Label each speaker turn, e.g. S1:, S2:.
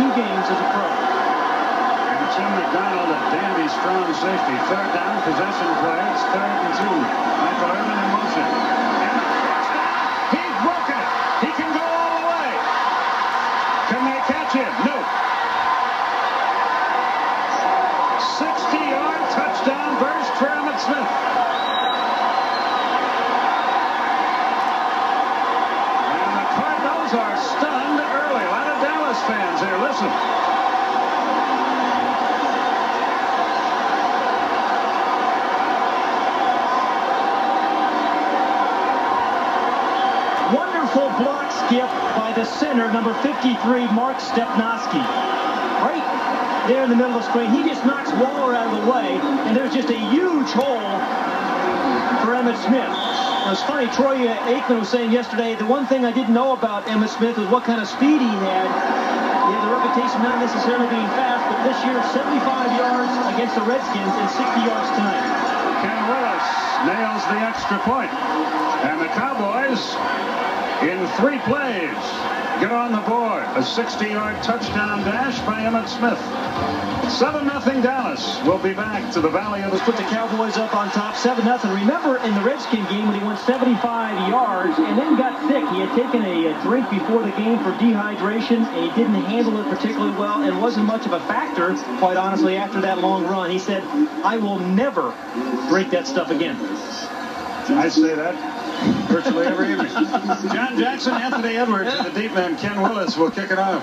S1: two games as a pro.
S2: And Tim McDonald, a dandy strong safety. Third down, possession play. It's third and two. Michael Irvin in motion. And he broke it. He can go all the way. Can they catch him? No. 60-yard touchdown burst Smith. And the Cardinals are stunned Dallas fans here. Listen.
S1: Wonderful block skip by the center, number 53, Mark Stepnoski. Right there in the middle of the screen. He just knocks Waller out of the way, and there's just a huge hole for Emmitt Smith. It was funny, Troy Aikman was saying yesterday, the one thing I didn't know about Emmitt Smith was what kind of speed he had. He reputation not necessarily being fast, but this year 75 yards against the Redskins and 60 yards tonight.
S2: Ken Willis nails the extra point. And the Cowboys, in three plays, get on the board. A 60-yard touchdown dash by Emmitt Smith. 7-0 Dallas. We'll be back to the Valley.
S1: Let's put the Cowboys up on top, 7 0 Remember in the Redskin game when he went 75 yards and then got sick. He had taken a, a drink before the game for dehydration, and he didn't handle it particularly well and wasn't much of a factor, quite honestly, after that long run. He said, I will never drink that stuff again.
S2: I say that virtually every evening. John Jackson, Anthony Edwards, and the deep man Ken Willis will kick it off.